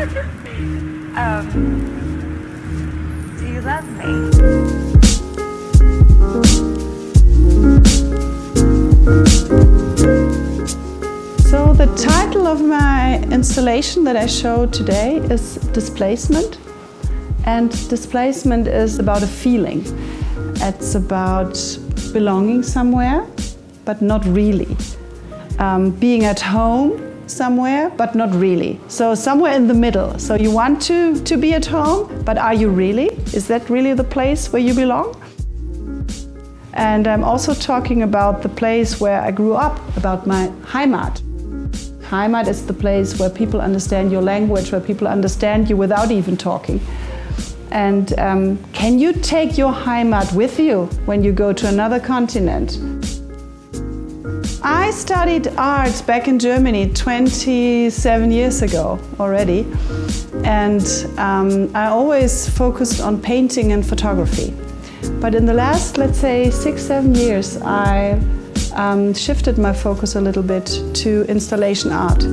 um, do you love me? So the title of my installation that I show today is Displacement. And displacement is about a feeling. It's about belonging somewhere, but not really. Um, being at home somewhere, but not really. So somewhere in the middle. So you want to, to be at home, but are you really? Is that really the place where you belong? And I'm also talking about the place where I grew up, about my Heimat. Heimat is the place where people understand your language, where people understand you without even talking. And um, can you take your Heimat with you when you go to another continent? I studied art back in Germany 27 years ago already, and um, I always focused on painting and photography. But in the last, let's say, six, seven years, I um, shifted my focus a little bit to installation art.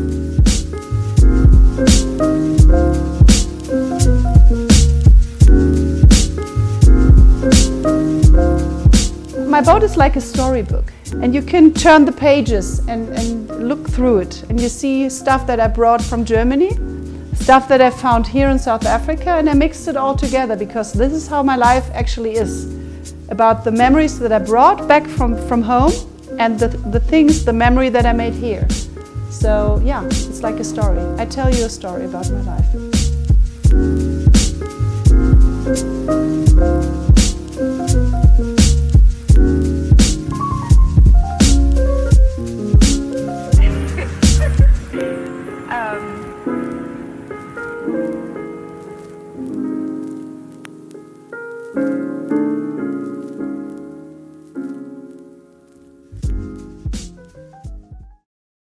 My boat is like a storybook and you can turn the pages and, and look through it and you see stuff that I brought from Germany, stuff that I found here in South Africa and I mixed it all together because this is how my life actually is. About the memories that I brought back from, from home and the, the things, the memory that I made here. So yeah, it's like a story. I tell you a story about my life.